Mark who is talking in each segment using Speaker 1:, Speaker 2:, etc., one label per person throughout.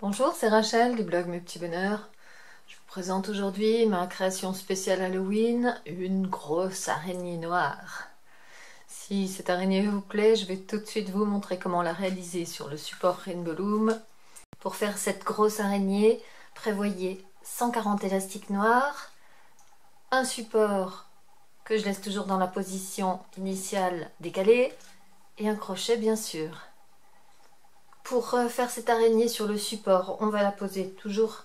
Speaker 1: Bonjour, c'est Rachel du blog Mes Petits Bonheurs. Je vous présente aujourd'hui ma création spéciale Halloween, une grosse araignée noire. Si cette araignée vous plaît, je vais tout de suite vous montrer comment la réaliser sur le support Rainbow Loom. Pour faire cette grosse araignée, prévoyez 140 élastiques noirs, un support que je laisse toujours dans la position initiale décalée et un crochet bien sûr. Pour euh, faire cette araignée sur le support, on va la poser toujours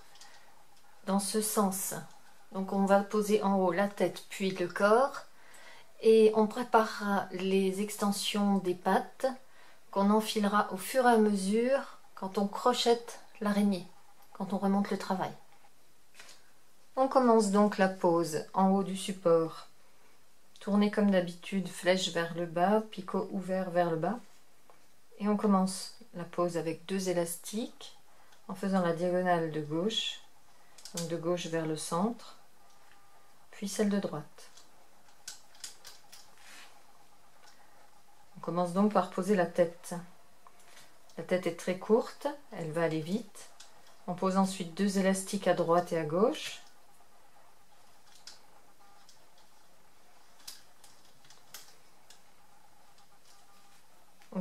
Speaker 1: dans ce sens. Donc on va poser en haut la tête puis le corps. Et on préparera les extensions des pattes qu'on enfilera au fur et à mesure quand on crochette l'araignée, quand on remonte le travail. On commence donc la pose en haut du support. Tournez comme d'habitude, flèche vers le bas, picot ouvert vers le bas. Et on commence la pose avec deux élastiques en faisant la diagonale de gauche, donc de gauche vers le centre, puis celle de droite. On commence donc par poser la tête. La tête est très courte, elle va aller vite. On pose ensuite deux élastiques à droite et à gauche.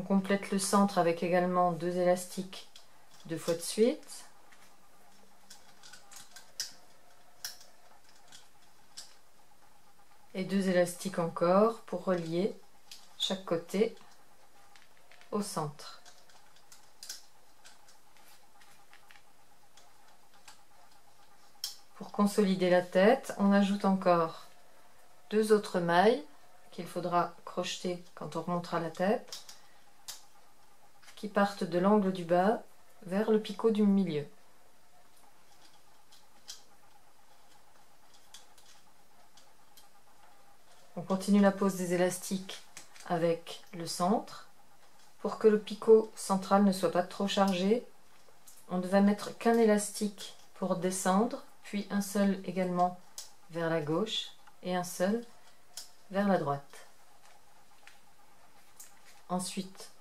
Speaker 1: Complète le centre avec également deux élastiques deux fois de suite. Et deux élastiques encore pour relier chaque côté au centre. Pour consolider la tête, on ajoute encore deux autres mailles qu'il faudra crocheter quand on remontera la tête qui partent de l'angle du bas vers le picot du milieu. On continue la pose des élastiques avec le centre. Pour que le picot central ne soit pas trop chargé, on ne va mettre qu'un élastique pour descendre, puis un seul également vers la gauche et un seul vers la droite. Ensuite,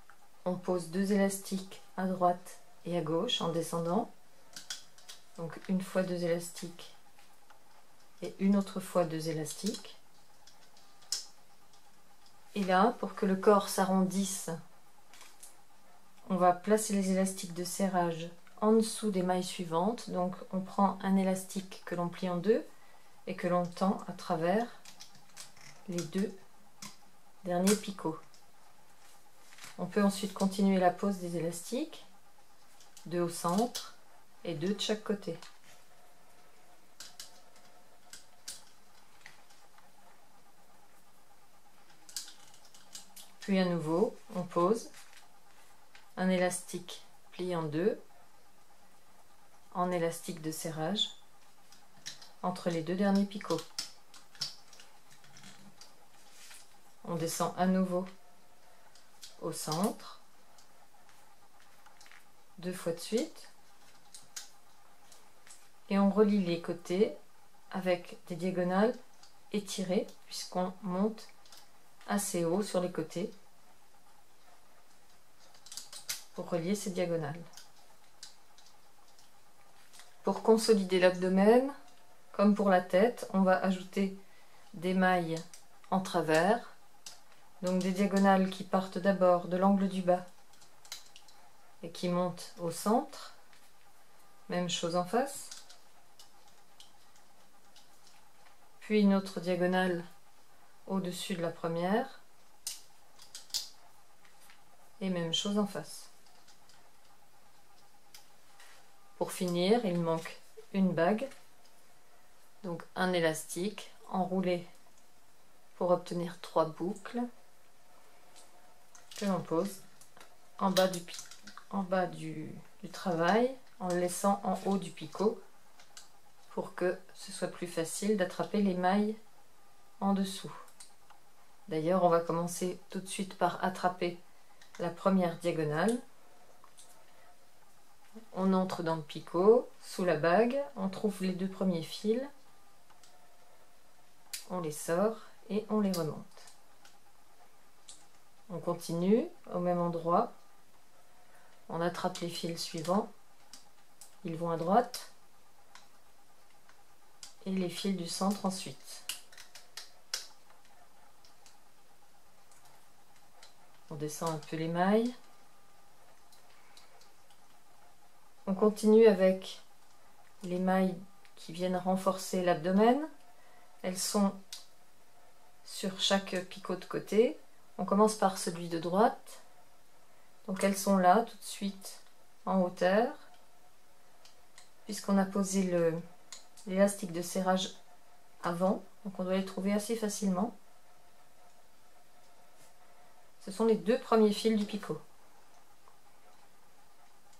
Speaker 1: on pose deux élastiques à droite et à gauche en descendant. Donc une fois deux élastiques et une autre fois deux élastiques. Et là, pour que le corps s'arrondisse, on va placer les élastiques de serrage en dessous des mailles suivantes. Donc on prend un élastique que l'on plie en deux et que l'on tend à travers les deux derniers picots. On peut ensuite continuer la pose des élastiques, deux au centre et deux de chaque côté. Puis à nouveau, on pose un élastique plié en deux, en élastique de serrage, entre les deux derniers picots. On descend à nouveau au centre, deux fois de suite, et on relie les côtés avec des diagonales étirées puisqu'on monte assez haut sur les côtés pour relier ces diagonales. Pour consolider l'abdomen, comme pour la tête, on va ajouter des mailles en travers donc des diagonales qui partent d'abord de l'angle du bas et qui montent au centre. Même chose en face. Puis une autre diagonale au-dessus de la première. Et même chose en face. Pour finir, il manque une bague, donc un élastique enroulé pour obtenir trois boucles que l'on pose en bas, du, en bas du, du travail en le laissant en haut du picot pour que ce soit plus facile d'attraper les mailles en dessous. D'ailleurs, on va commencer tout de suite par attraper la première diagonale. On entre dans le picot, sous la bague, on trouve les deux premiers fils, on les sort et on les remonte. On continue au même endroit. On attrape les fils suivants ils vont à droite. Et les fils du centre ensuite. On descend un peu les mailles. On continue avec les mailles qui viennent renforcer l'abdomen. Elles sont sur chaque picot de côté. On commence par celui de droite. Donc elles sont là tout de suite en hauteur. Puisqu'on a posé l'élastique de serrage avant. Donc on doit les trouver assez facilement. Ce sont les deux premiers fils du picot.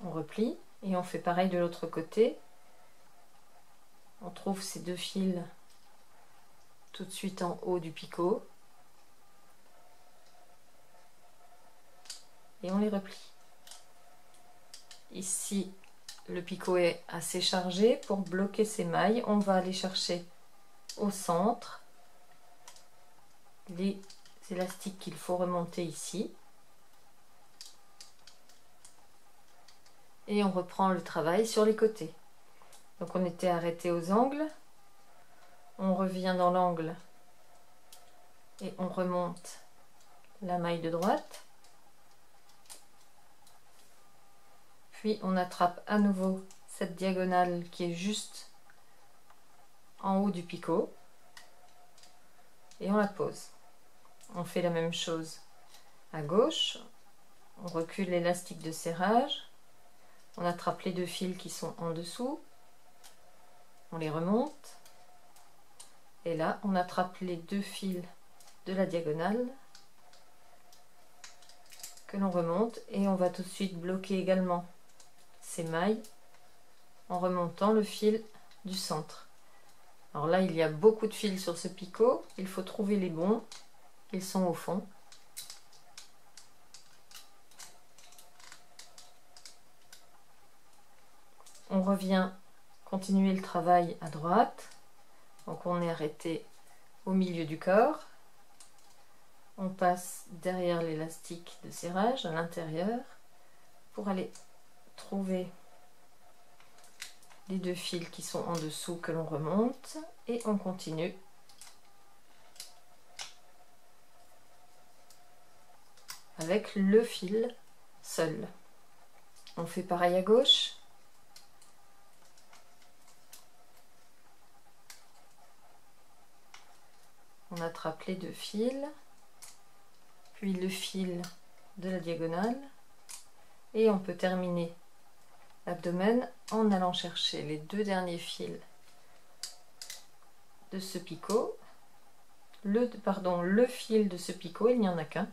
Speaker 1: On replie et on fait pareil de l'autre côté. On trouve ces deux fils tout de suite en haut du picot. Et on les replie. Ici, le picot est assez chargé. Pour bloquer ces mailles, on va aller chercher au centre les élastiques qu'il faut remonter ici. Et on reprend le travail sur les côtés. Donc on était arrêté aux angles. On revient dans l'angle et on remonte la maille de droite. Puis on attrape à nouveau cette diagonale qui est juste en haut du picot et on la pose. On fait la même chose à gauche. On recule l'élastique de serrage. On attrape les deux fils qui sont en dessous. On les remonte. Et là, on attrape les deux fils de la diagonale que l'on remonte et on va tout de suite bloquer également mailles en remontant le fil du centre. Alors là, il y a beaucoup de fils sur ce picot. Il faut trouver les bons. Ils sont au fond. On revient continuer le travail à droite. Donc on est arrêté au milieu du corps. On passe derrière l'élastique de serrage à l'intérieur pour aller trouver les deux fils qui sont en dessous que l'on remonte et on continue avec le fil seul. On fait pareil à gauche. On attrape les deux fils, puis le fil de la diagonale et on peut terminer l'abdomen en allant chercher les deux derniers fils de ce picot, le, pardon, le fil de ce picot, il n'y en a qu'un,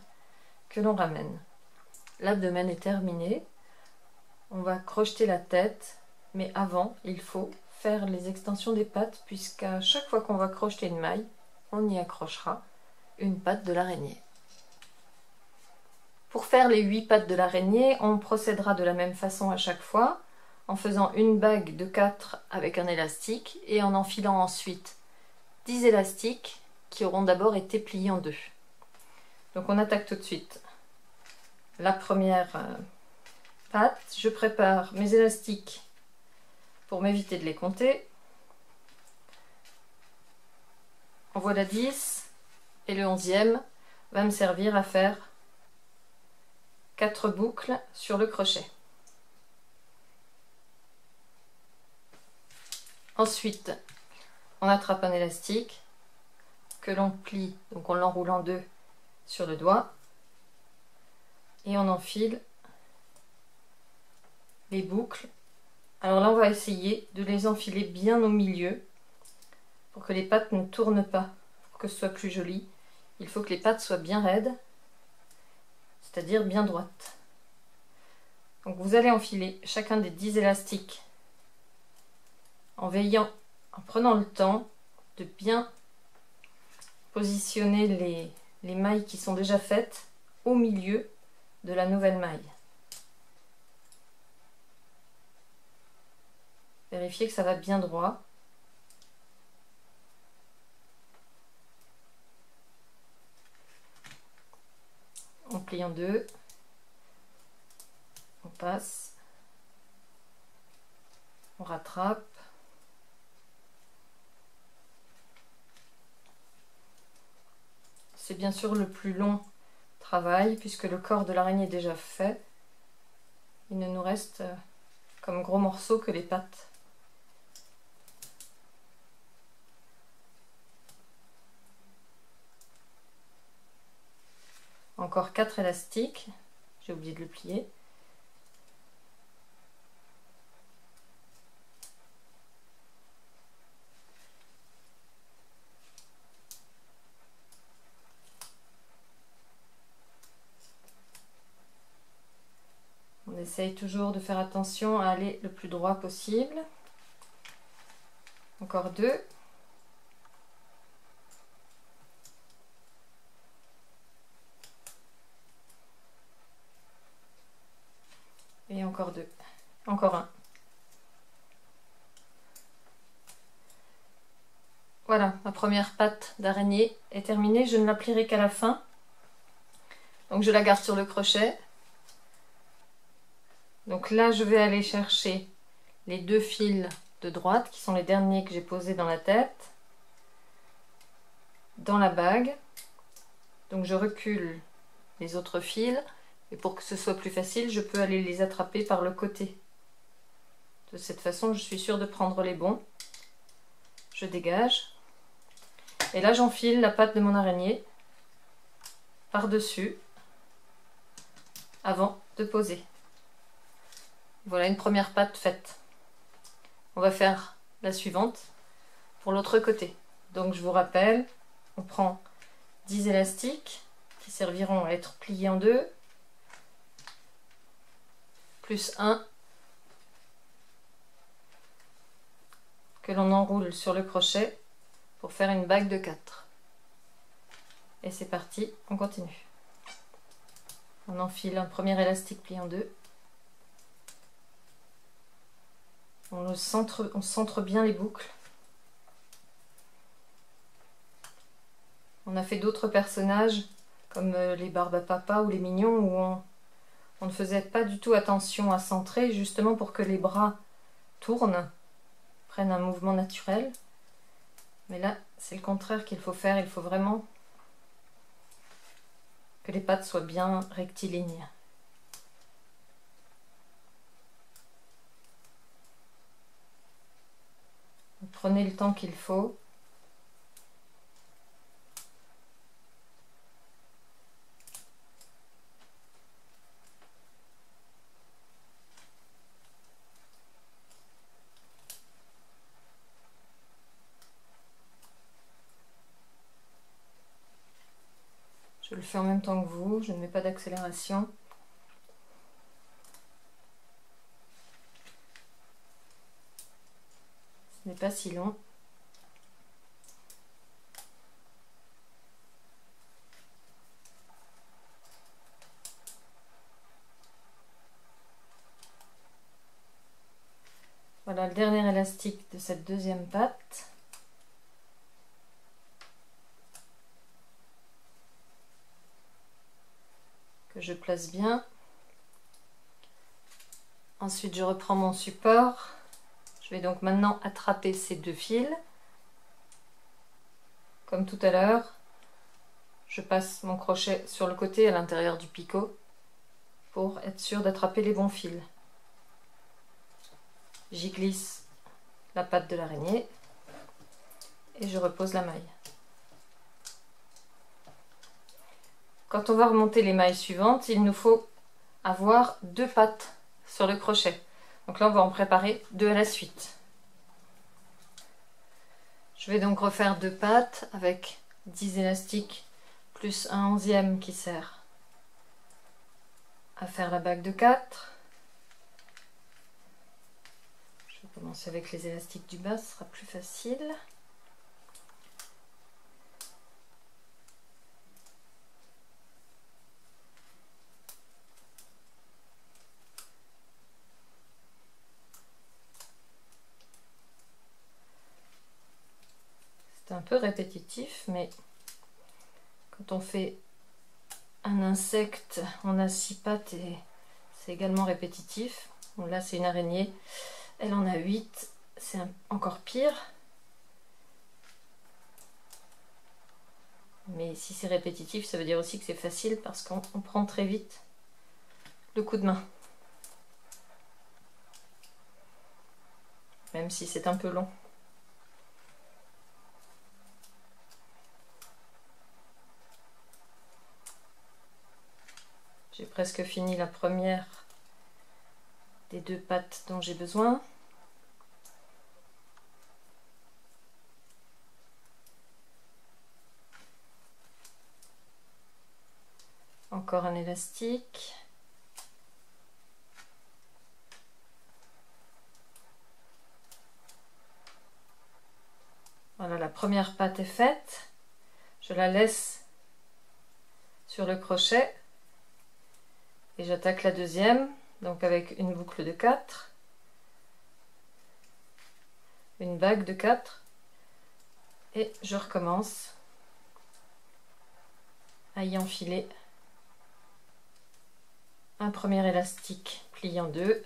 Speaker 1: que l'on ramène. L'abdomen est terminé, on va crocheter la tête, mais avant, il faut faire les extensions des pattes, puisqu'à chaque fois qu'on va crocheter une maille, on y accrochera une patte de l'araignée. Pour faire les huit pattes de l'araignée, on procédera de la même façon à chaque fois en faisant une bague de 4 avec un élastique et en enfilant ensuite 10 élastiques qui auront d'abord été pliés en deux. Donc on attaque tout de suite la première euh, patte. Je prépare mes élastiques pour m'éviter de les compter. En voilà 10 et le 11e va me servir à faire 4 boucles sur le crochet. Ensuite, on attrape un élastique que l'on plie, donc on l'enroule en deux sur le doigt et on enfile les boucles. Alors là, on va essayer de les enfiler bien au milieu pour que les pattes ne tournent pas, pour que ce soit plus joli. Il faut que les pattes soient bien raides, c'est-à-dire bien droites. Donc vous allez enfiler chacun des 10 élastiques en prenant le temps de bien positionner les, les mailles qui sont déjà faites au milieu de la nouvelle maille. Vérifiez que ça va bien droit. On plie en deux. On passe. On rattrape. C'est bien sûr le plus long travail puisque le corps de l'araignée est déjà fait. Il ne nous reste euh, comme gros morceau que les pattes. Encore quatre élastiques. J'ai oublié de le plier. On essaye toujours de faire attention à aller le plus droit possible. Encore deux. Et encore deux. Encore un. Voilà, ma première patte d'araignée est terminée. Je ne l'applierai qu'à la fin. Donc je la garde sur le crochet. Donc là, je vais aller chercher les deux fils de droite, qui sont les derniers que j'ai posés dans la tête, dans la bague. Donc je recule les autres fils, et pour que ce soit plus facile, je peux aller les attraper par le côté. De cette façon, je suis sûre de prendre les bons. Je dégage. Et là, j'enfile la patte de mon araignée par-dessus avant de poser. Voilà une première patte faite. On va faire la suivante pour l'autre côté. Donc je vous rappelle, on prend 10 élastiques qui serviront à être pliés en deux, plus un que l'on enroule sur le crochet pour faire une bague de 4. Et c'est parti, on continue. On enfile un premier élastique plié en deux. On centre, bien les boucles. On a fait d'autres personnages comme euh, les barbes papa ou les mignons où on ne faisait pas du tout attention à centrer justement pour que les bras tournent, prennent un mouvement naturel. Mais là, c'est le contraire qu'il faut faire. Il faut vraiment que les pattes soient bien rectilignes. Prenez le temps qu'il faut. Je le fais en même temps que vous, je ne mets pas d'accélération. Ce n'est pas si long. Voilà le dernier élastique de cette deuxième patte. je place bien. Ensuite, je reprends mon support. Je vais donc maintenant attraper ces deux fils. Comme tout à l'heure, je passe mon crochet sur le côté à l'intérieur du picot pour être sûr d'attraper les bons fils. J'y glisse la patte de l'araignée et je repose la maille. Quand on va remonter les mailles suivantes, il nous faut avoir deux pattes sur le crochet. Donc là, on va en préparer deux à la suite. Je vais donc refaire deux pattes avec 10 élastiques plus un onzième qui sert à faire la bague de 4. Je vais commencer avec les élastiques du bas, ce sera plus facile. Peu répétitif, mais quand on fait un insecte, on a six pattes et c'est également répétitif. là, c'est une araignée. Elle en a 8, c'est encore pire. Mais si c'est répétitif, ça veut dire aussi que c'est facile parce qu'on prend très vite le coup de main. Même si c'est un peu long. J'ai presque fini la première des deux pattes dont j'ai besoin. Encore un élastique. Voilà, la première patte est faite. Je la laisse sur le crochet et j'attaque la deuxième donc avec une boucle de 4 une bague de 4 et je recommence à y enfiler un premier élastique pliant deux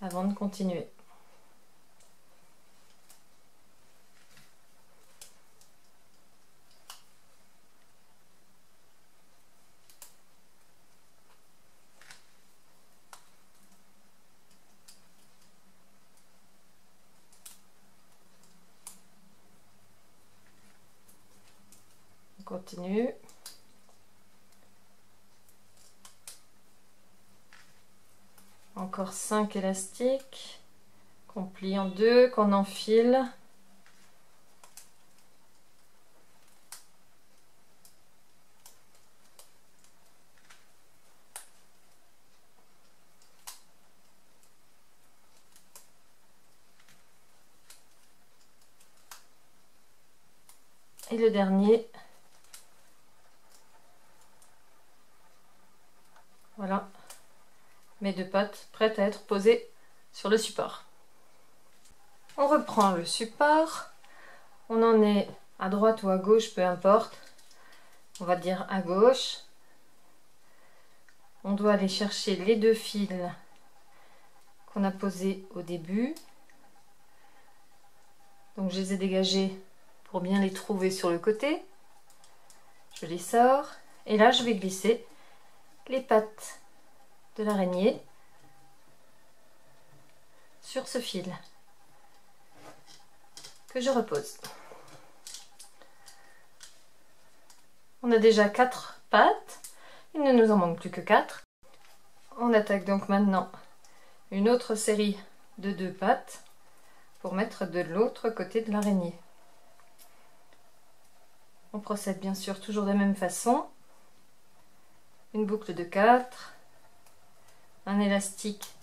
Speaker 1: avant de continuer continue. Encore 5 élastiques qu'on plie en deux, qu'on enfile. Et le dernier, Voilà, mes deux pattes prêtes à être posées sur le support. On reprend le support. On en est à droite ou à gauche, peu importe. On va dire à gauche. On doit aller chercher les deux fils qu'on a posés au début. Donc je les ai dégagés pour bien les trouver sur le côté. Je les sors. Et là, je vais glisser les pattes de l'araignée sur ce fil que je repose. On a déjà quatre pattes, il ne nous en manque plus que quatre. On attaque donc maintenant une autre série de deux pattes pour mettre de l'autre côté de l'araignée. On procède bien sûr toujours de la même façon une boucle de 4, un élastique,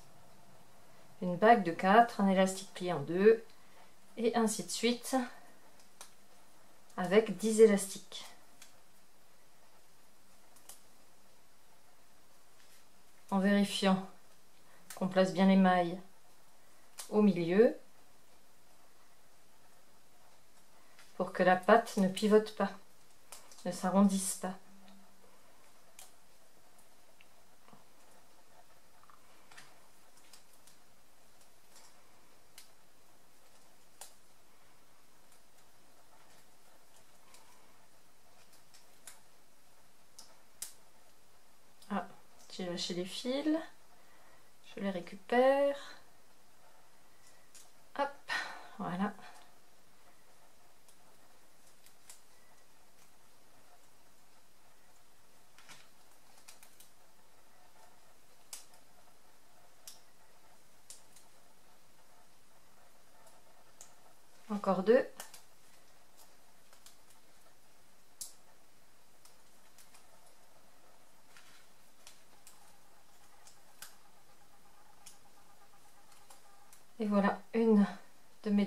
Speaker 1: une bague de 4, un élastique plié en 2 et ainsi de suite avec 10 élastiques. En vérifiant qu'on place bien les mailles au milieu pour que la pâte ne pivote pas, ne s'arrondisse pas. J'ai lâché les fils. Je les récupère. Hop, voilà. Encore deux. Et voilà une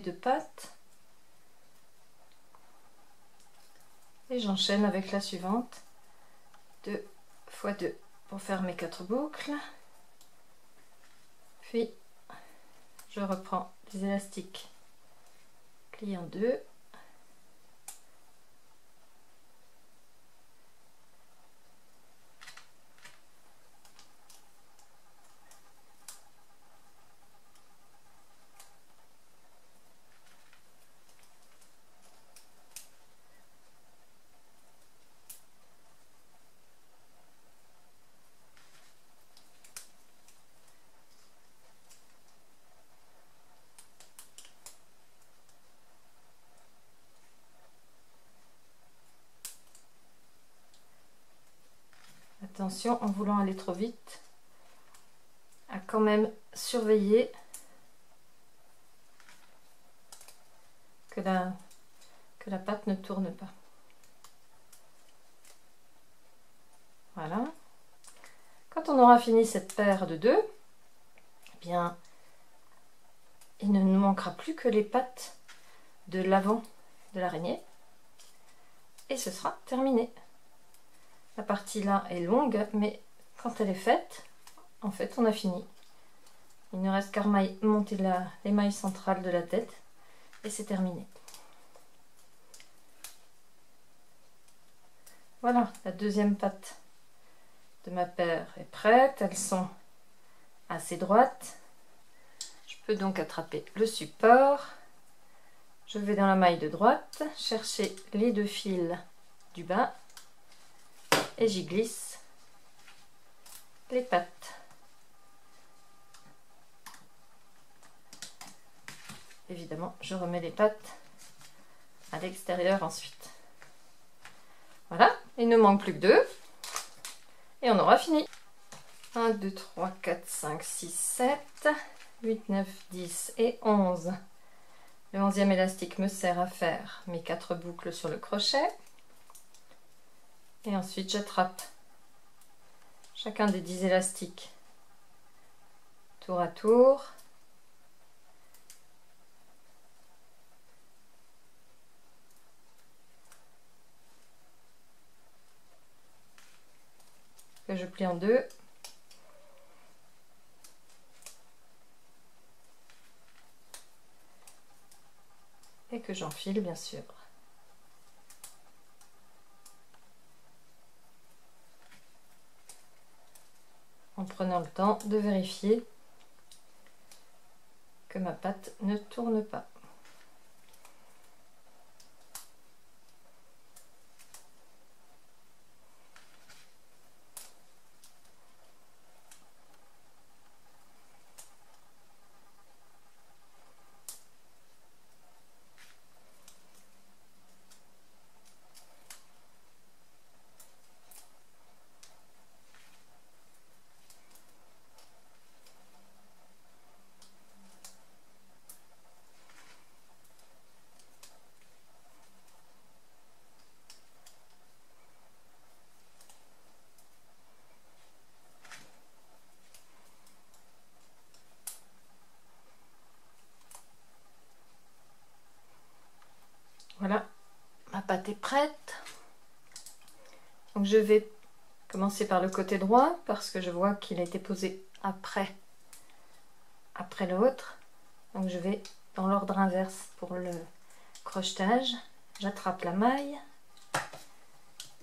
Speaker 1: de pattes. Et j'enchaîne avec la suivante. 2 fois 2 pour faire mes quatre boucles. Puis je reprends des élastiques pliés en deux. En voulant aller trop vite, à quand même surveiller que la, que pâte ne tourne pas. Voilà. Quand on aura fini cette paire de deux, eh bien, il ne nous manquera plus que les pattes de l'avant de l'araignée. Et ce sera terminé. La partie là est longue, mais quand elle est faite, en fait, on a fini. Il ne reste qu'à monter l'émail central de la tête et c'est terminé. Voilà, la deuxième patte de ma paire est prête. Elles sont assez droites. Je peux donc attraper le support. Je vais dans la maille de droite, chercher les deux fils du bas et j'y glisse les pattes. Évidemment, je remets les pattes à l'extérieur ensuite. Voilà, il ne manque plus que deux. Et on aura fini. 1, 2, 3, 4, 5, 6, 7, 8, 9, 10 et 11. Le 11e élastique me sert à faire mes 4 boucles sur le crochet. Et ensuite, j'attrape chacun des 10 élastiques tour à tour. que je plie en deux. Et que j'enfile bien sûr. En prenant le temps de vérifier que ma pâte ne tourne pas. Voilà, ma pâte est je vais commencer par le côté droit parce que je vois qu'il a été posé après, après l'autre. Donc je vais dans l'ordre inverse pour le crochetage. J'attrape la maille,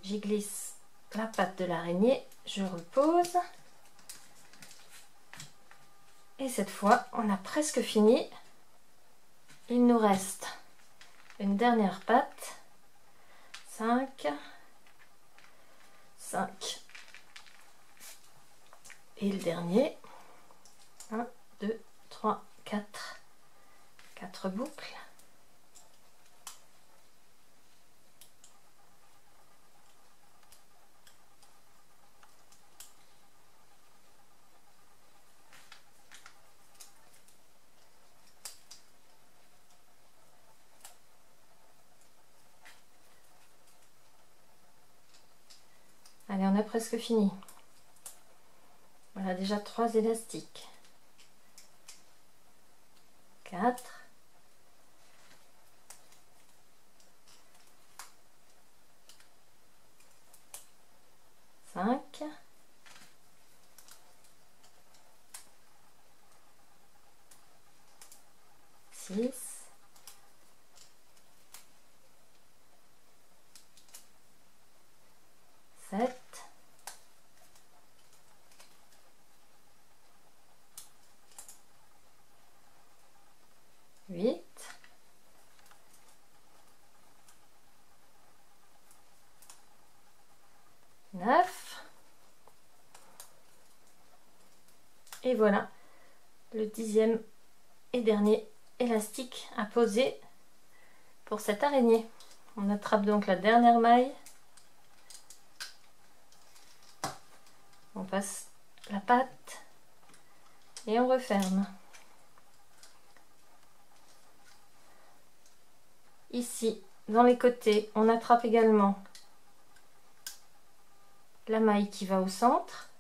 Speaker 1: j'y glisse la patte de l'araignée, je repose. Et cette fois, on a presque fini. Il nous reste une dernière patte. 5, 5. Et le dernier. 1, 2, 3, 4. 4 boucles. Allez, on a presque fini. Voilà déjà trois élastiques. 4. 5. 6. 7 8 9 et voilà le dixième et dernier élastique à poser pour cette araignée. On attrape donc la dernière maille passe la pâte et on referme. Ici, dans les côtés, on attrape également la maille qui va au centre.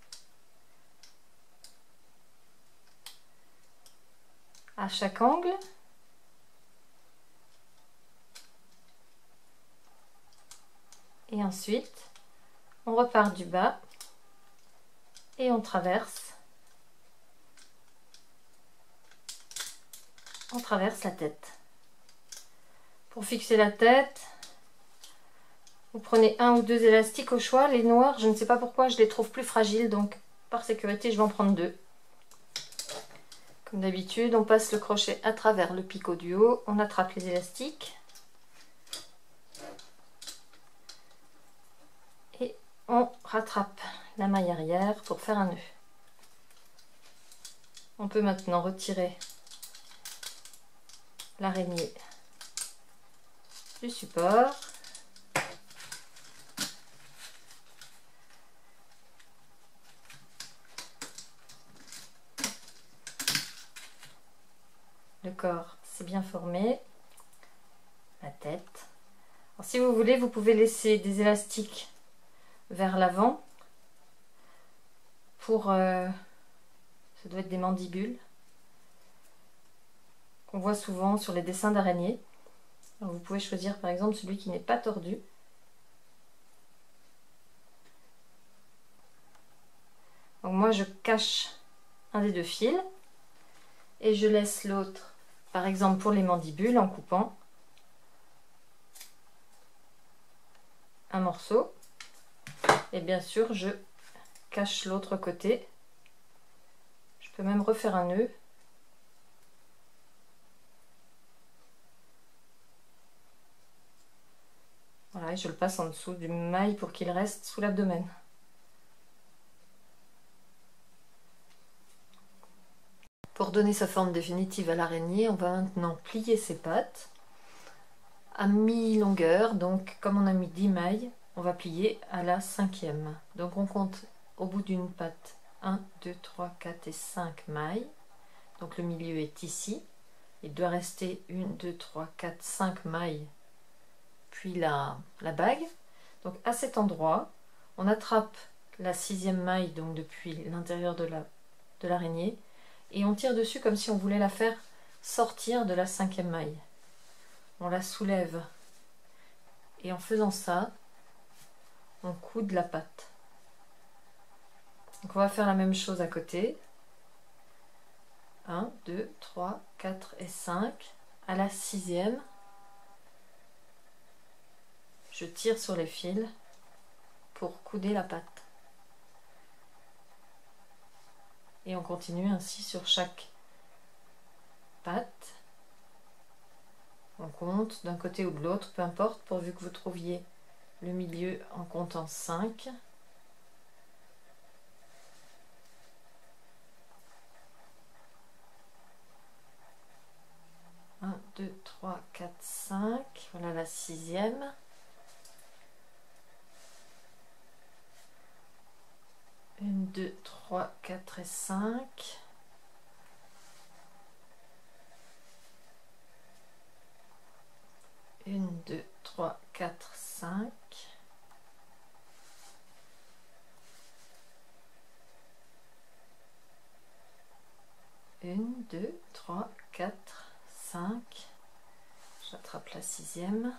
Speaker 1: À chaque angle. Et ensuite, on repart du bas et on traverse. On traverse la tête. Pour fixer la tête, vous prenez un ou deux élastiques au choix. Les noirs, je ne sais pas pourquoi, je les trouve plus fragiles, donc par sécurité, je vais en prendre deux. D'habitude, on passe le crochet à travers le picot du haut, on attrape les élastiques. on rattrape la maille arrière pour faire un nœud. On peut maintenant retirer l'araignée du support. C'est bien formé. La tête. si vous voulez, vous pouvez laisser des élastiques vers l'avant pour euh, ça doit être des mandibules qu'on voit souvent sur les dessins d'araignées vous pouvez choisir par exemple celui qui n'est pas tordu donc moi je cache un des deux fils et je laisse l'autre par exemple pour les mandibules en coupant un morceau et bien sûr, je cache l'autre côté. Je peux même refaire un nœud. Voilà, et je le passe en dessous du maille pour qu'il reste sous l'abdomen. Donner sa forme définitive à l'araignée, on va maintenant plier ses pattes à mi-longueur. Donc, comme on a mis 10 mailles, on va plier à la cinquième. Donc on compte au bout d'une patte 1, 2, 3, 4 et 5 mailles. Donc le milieu est ici. Il doit rester 1, 2, 3, 4, 5 mailles, puis la, la bague. Donc à cet endroit, on attrape la sixième maille donc depuis l'intérieur de l'araignée la, de et on tire dessus comme si on voulait la faire sortir de la cinquième maille. On la soulève et en faisant ça, on coude la pâte. Donc on va faire la même chose à côté. 1, 2, 3, 4 et 5. À la sixième, je tire sur les fils pour couder la pâte. Et on continue ainsi sur chaque pâte. On compte d'un côté ou de l'autre, peu importe, pourvu que vous trouviez le milieu en comptant 5. 1, 2, 3, 4, 5. Voilà la sixième. Une, deux, trois, quatre et cinq. Une, deux, trois, quatre, cinq. 1, 2, 3, 4, 5. J'attrape la sixième.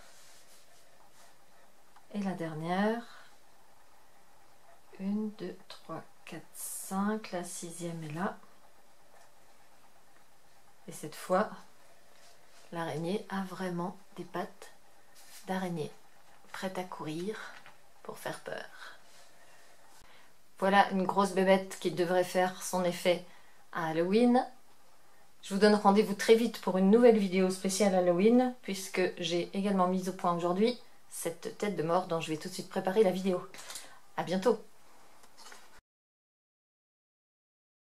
Speaker 1: Et la dernière. 1, 2, 3, 4, 5. La sixième est là. Et cette fois, l'araignée a vraiment des pattes d'araignée, prête à courir pour faire peur. Voilà une grosse bébête qui devrait faire son effet à Halloween. Je vous donne rendez-vous très vite pour une nouvelle vidéo spéciale Halloween, puisque j'ai également mis au point aujourd'hui cette tête de mort dont je vais tout de suite préparer la vidéo. A bientôt